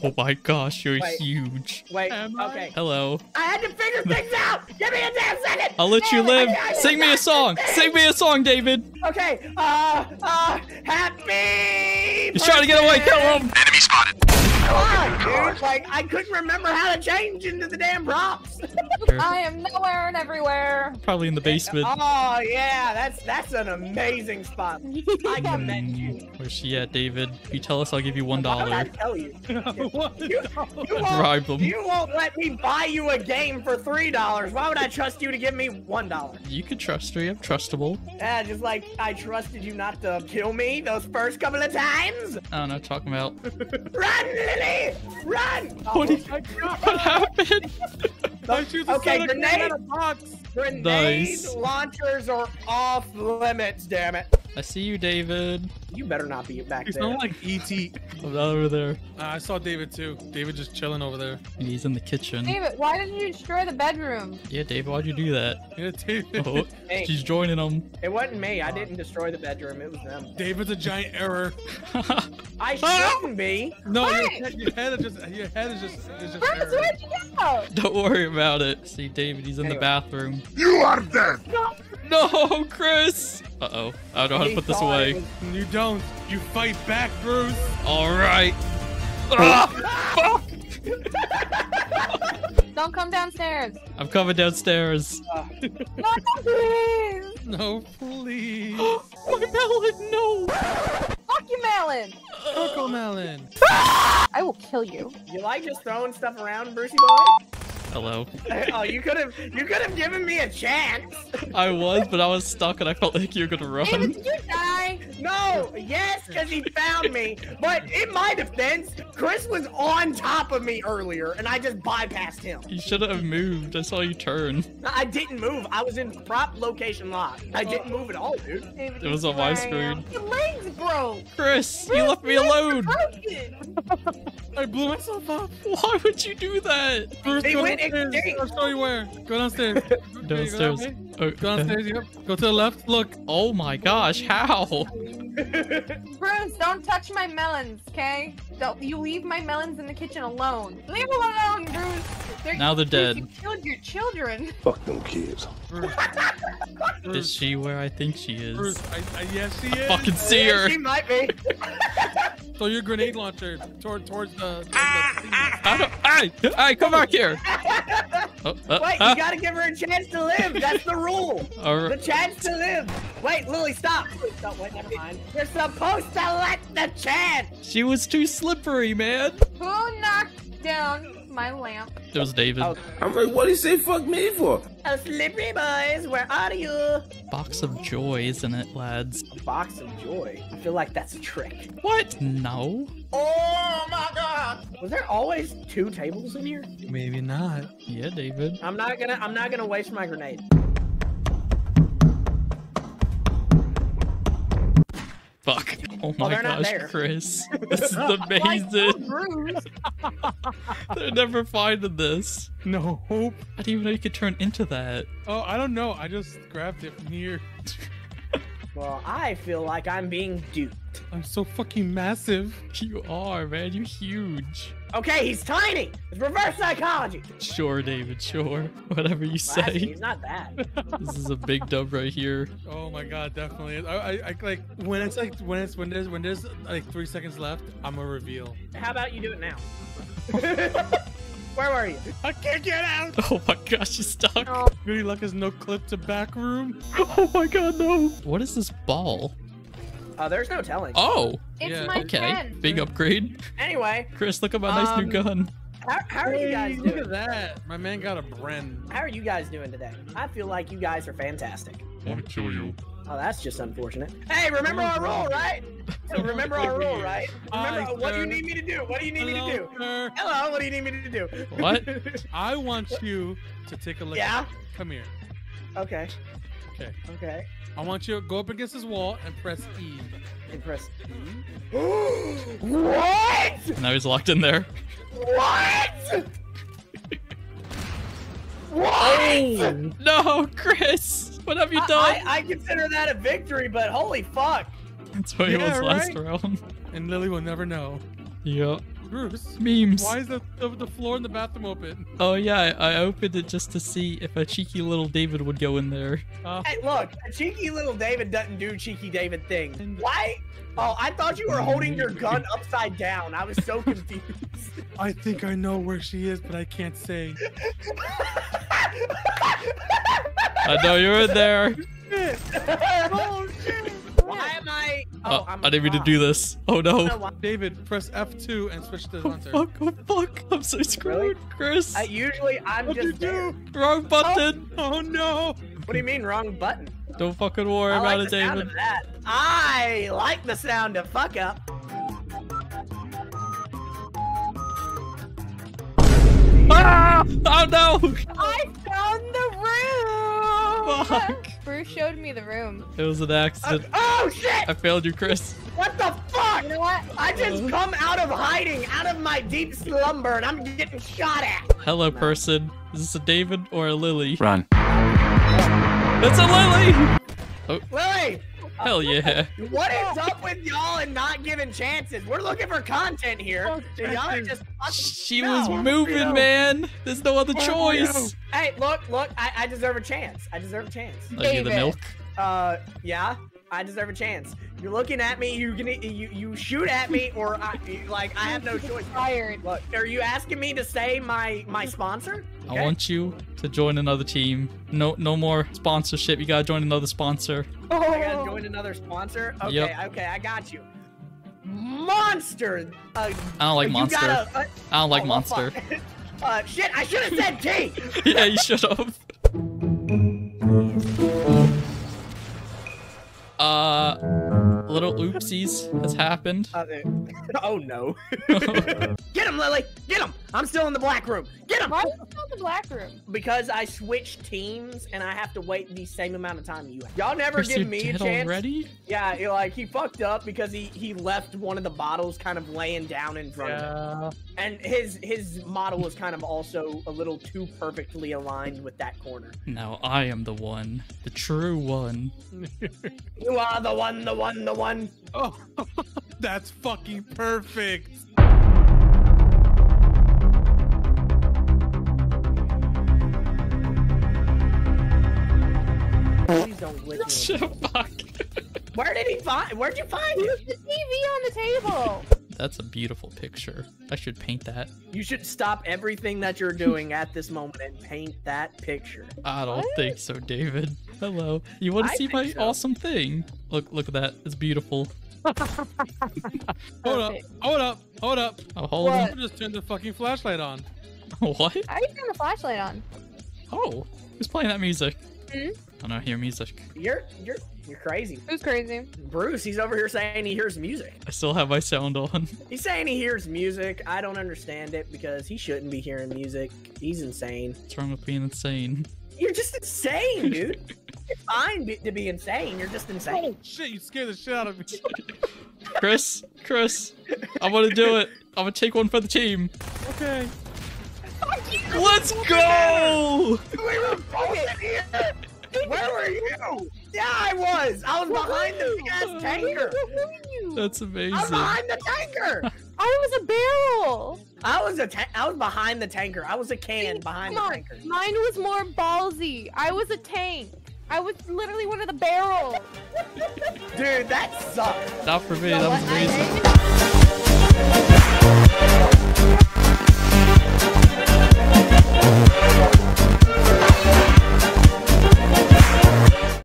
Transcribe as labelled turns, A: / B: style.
A: Oh my gosh, you're
B: Wait.
A: huge.
B: Wait,
C: Am I?
B: okay.
A: Hello.
B: I had to figure things out. Give me a damn second.
A: I'll let you live. Sing me a song. Sing me a song, David.
B: Okay. Uh, uh, happy.
A: He's trying to get away. Kill him.
B: On, dude. Like I couldn't remember how to change into the damn props.
D: I am nowhere and everywhere.
A: Probably in the basement.
B: oh yeah, that's that's an amazing spot. I commend you.
A: Where's she at, David? If you tell us, I'll give you one
B: Why would I tell you?
C: What?
B: You, you
A: Bribe
B: won't,
A: them.
B: you won't let me buy you a game for three dollars. Why would I trust you to give me one dollar?
A: You could trust me. I'm trustable.
B: Yeah, just like I trusted you not to kill me those first couple of times.
A: I don't know what talking about.
B: Run, Lily! Run!
A: What,
B: Oh,
A: did- what happened?
C: I choose a
B: Okay,
C: soda can
B: grenade.
C: out of box.
B: Grenade
A: Nice.
B: launchers are off limits, damn it.
A: I see you, David.
B: You better not be back
C: You
B: there.
C: sound like ET.
A: Over there.
C: Uh, I saw David too. David just chilling over there.
A: And he's in the kitchen.
D: David, why didn't you destroy the bedroom?
A: Yeah, David, why'd you do that?
C: Yeah, David.
A: Oh,
B: Hey.
A: she's joining them.
B: It wasn't me. I didn't destroy the bedroom. It was them.
C: David's a giant error.
B: I shouldn't be.
C: No, your, head- your head is just your head is just is just
D: Bruce, where'd you go?
A: Don't worry about it. See, David, he's in the bathroom.
E: You are dead!
A: No, Chris! Uh-oh. I don't know how to put this away.
C: You don't. You fight back, Bruce.
A: All right. Ah, fuck!
D: Don't come downstairs.
A: I'm coming downstairs.
D: No, please.
C: No, please.
A: My melon, no!
D: Fuck you, Melon.
C: Coco Melon.
D: I will kill you.
B: You like just throwing stuff around, Brucey boy?
A: Hello.
B: oh, you could have you could have given me a chance.
A: I was, but I was stuck and I felt like you were gonna
D: David,
A: run.
D: did you die?
B: No, yes, because he found me. But in my defense, Chris was on top of me earlier, and I just bypassed him.
A: You shouldn't have moved. I saw you turn.
B: I didn't move. I was in prop location lock. I didn't oh. move at all, dude.
D: David,
A: It was
D: you
A: on my
D: swear I
A: screen.
D: Your legs broke.
A: Chris, you left me
D: your legs are
A: alone.
D: broken.
C: I blew myself up.
A: Why would you do that?
C: Bruce,
B: He
C: go
B: went
C: downstairs.
B: extinct.
C: I'll show you where. Go downstairs. Okay, go
A: Downstairs.
C: that way?
A: Oh,
C: Go downstairs. Yep. Go to the left. Look.
A: oh my gosh, how?
D: Bruce, don't touch my melons, okay? Don't you leave my melons in the kitchen alone. Leave them alone, Bruce. They're,
A: Now they're dead.
D: You killed your children.
E: Fuck them kids.
C: Bruce.
A: Is she where I think she is?
C: Bruce. I, I, yes, she is.
A: Fucking see
B: Yeah,
A: her.
B: She might be.
C: Throw your grenade launcher toward towards the. the, the
A: I don't, hey, hey, come back here. Oh, uh,
B: Wait,
A: uh,
B: you gotta give her a chance to live. That's the rule.
A: all
B: The chance to live. Wait, Lily, stop. Stop. Wait, never mind. You're supposed to let the chance.
A: She was too slippery, man.
D: Who knocked down my lamp?
A: It was David.
B: Oh.
E: I'm like, what do you say fuck me for?
B: Oh, slippery boys, where are you?
A: Box of joy, isn't it, lads?
B: A Box of joy. I feel like that's a trick.
A: What? No.
B: Oh my god. Was there always two tables in here?
C: Maybe not.
A: Yeah, David.
B: I'm not gonna. I'm not gonna waste my grenade.
A: Fuck. Oh my
B: they're
A: gosh. Chris. This is amazing. They're never finding this.
C: No hope.
A: I didn't even know you could turn into that.
C: Oh, I don't know. I just grabbed it from here.
B: Well, I feel like I'm being duped.
C: I'm so fucking massive.
A: You are, man. You're huge.
B: Okay, he's tiny. It's reverse psychology.
A: Sure, David. Sure. Whatever you
B: Well, actually,
A: say.
B: he's not bad.
A: This is a big dub right here.
C: Oh my god, definitely. I, I, I like when it's like when it's when there's when there's like three seconds left. I'm a reveal.
B: How about you do it now? Where are you?
C: I can't get out.
A: Oh my gosh, she's stuck.
D: No.
C: Really luck is no clip to back room.
A: Oh my god, no. What is this ball?
B: Uh, there's no telling.
A: Oh,
D: It's
C: Yeah.
D: my
A: okay.
D: pen.
A: Big upgrade.
B: Anyway,
A: Chris, look at my nice new
B: Um,
A: gun.
B: how, how are you guys
C: Hey, look at that. My man got a Bren.
B: How are you guys doing today? I feel like you guys are fantastic.
E: I Want to kill you.
B: Oh, that's just unfortunate. Hey, remember our rule, right? So remember our rule, right? Remember,
C: Hi,
B: what do you need me to do? What do you need me to do?
C: Hello, sir.
B: Hello, what do you need me to do?
A: What?
C: I want you to take a look.
B: Yeah?
C: At Come here.
B: Okay.
C: Okay.
B: Okay.
C: I want you to go up against this wall and press E.
B: And press E. what?
A: Now he's locked in there.
B: What? What?
A: Oh, No, Chris. What have you
B: I,
A: done?
B: I, I consider that a victory, but holy fuck.
A: That's what it
C: Yeah,
A: was last
C: right?
A: round.
C: And Lily will never know.
A: Yep.
C: Bruce.
A: Memes.
C: Why is the, the the floor in the bathroom open?
A: Oh yeah, I, I opened it just to see if a cheeky little David would go in there.
C: Uh,
B: Hey, look, a cheeky little David doesn't do cheeky David things. Why? Oh, I thought you were holding your gun upside down. I was so confused.
C: I think I know where she is, but I can't say.
A: I know you're in there.
B: Why am I? Oh,
A: Oh,
B: I'm
A: I didn't mean to do this. Oh
B: I don't know
A: no.
C: David, press F2 and switch to
A: Oh
C: hunter.
A: fuck, oh fuck. I'm so screwed, Chris.
B: I, usually I'm
C: What'd you
B: just there.
C: do?
A: Wrong button.
C: Oh no!
B: What do you mean wrong button?
A: Don't fucking worry
B: I
A: about
B: like
A: it,
B: the sound
A: David.
B: of that. I like the sound of fuck up.
A: Ah! Oh no!
D: I found the room.
A: Fuck.
D: Bruce showed me the room.
A: It was an
B: Uh,
A: accident.
B: oh shit!
A: I failed you, Chris.
B: What the fuck?
D: You know what?
B: I just come out of hiding, out of my deep slumber, and I'm getting shot at.
A: Hello, person. Is this a David or a Lily?
E: Run.
A: It's a Lily! Oh.
B: Lily,
A: Hell yeah.
B: what is up with y'all and not giving chances? We're looking for content here.
C: Oh,
B: and y'all are just fucking.
A: She
B: No.
A: was moving, man. There's no other
C: Oh,
A: choice.
B: Hey, look, look, I, I deserve a chance. I deserve a chance.
A: I'll give you the milk.
B: Uh, yeah, I deserve a chance. You're looking at me. You can you you shoot at me, or I like I have no choice.
D: Tired.
B: Look, are you asking me to say my my sponsor?
A: I want you to join another team. No, no more sponsorship. You gotta join another sponsor.
B: I
D: Oh.
B: gotta join another sponsor. Okay,
A: Yep.
B: okay, I got you. Monster. Uh,
A: I don't like monster.
B: Gotta, uh,
A: I don't like
B: oh,
A: monster.
B: uh, shit, I should have said T.
A: yeah, you should have. Uh, little oopsies has happened.
B: Uh, oh no. Get him, Lily. Get him. I'm still in the black room. Get him.
D: Why is it called the black room?
B: Because I switched teams and I have to wait the same amount of time you have. Y'all never
A: Chris,
B: give me a chance.
A: already?
B: Yeah, he- like he fucked up because he he left one of the bottles kind of laying down in front of him, and his his model was kind of also a little too perfectly aligned with that corner.
A: Now I am the one, the true one.
B: You are the one, the one, the one.
C: Oh, that's fucking perfect.
B: Please don't glitch me.
A: Fuck.
B: Where did he find? Where'd you find it?
D: The TV on the table.
A: That's a beautiful picture. I should paint that.
B: You should stop everything that you're doing at this moment and paint that picture.
A: I don't
D: What?
A: think so, David. Hello. You want
B: I
A: to see my
B: so.
A: awesome thing? Look, look at that. It's beautiful.
C: Hold up, hold up, hold up.
A: Oh, hold
C: I just turned the fucking flashlight on.
A: on. What?
D: I already turned the flashlight on.
A: Oh, who's playing that music?
D: Hmm?
A: I don't hear music.
B: You're you're you're crazy.
D: Who's crazy?
B: Bruce, he's over here saying he hears music.
A: I still have my sound on.
B: He's saying he hears music. I don't understand it because he shouldn't be hearing music. He's insane.
A: What's wrong with being insane?
B: You're just insane, dude. it's fine be- to be insane. You're just insane.
C: Oh shit! You scared the shit out of me.
A: Chris, Chris, I'm gonna do it. I'm gonna take one for the team.
C: Okay.
A: Let's go!
B: We were both in here. Where were you? Yeah, I was. I was behind the big ass tanker.
D: Where were you?
A: That's amazing.
B: I was
A: amazing.
B: behind the tanker.
D: Oh, I was a barrel.
B: I was a ta- I was behind the tanker. I was a can behind
D: Come
B: the
D: on.
B: tanker.
D: Mine was more ballsy. I was a tank. I was literally one of the barrels.
B: Dude, that sucked.
A: Not for me.
B: You know
A: That was
B: what? I
A: amazing.
B: hate it.